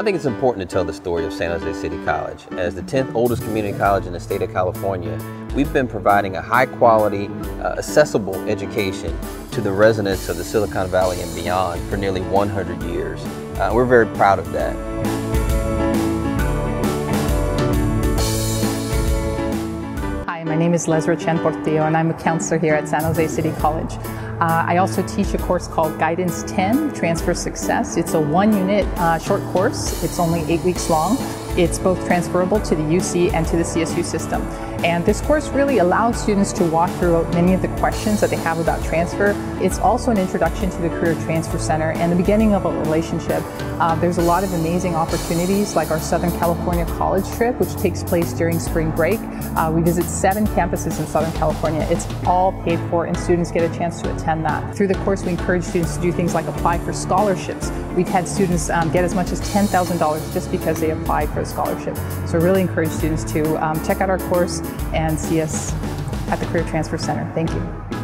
I think it's important to tell the story of San Jose City College. As the 10th oldest community college in the state of California, we've been providing a high quality, uh, accessible education to the residents of the Silicon Valley and beyond for nearly 100 years. Uh, we're very proud of that. My name is Lesra Chen Portillo and I'm a counselor here at San Jose City College. Uh, I also teach a course called Guidance 10, Transfer Success. It's a one unit uh, short course. It's only eight weeks long. It's both transferable to the UC and to the CSU system. And this course really allows students to walk through many of the questions that they have about transfer. It's also an introduction to the Career Transfer Center and the beginning of a relationship. Uh, there's a lot of amazing opportunities like our Southern California college trip, which takes place during spring break. Uh, we visit seven campuses in Southern California. It's all paid for and students get a chance to attend that. Through the course, we encourage students to do things like apply for scholarships. We've had students um, get as much as $10,000 just because they applied for a scholarship. So really encourage students to um, check out our course and see us at the Career Transfer Center. Thank you.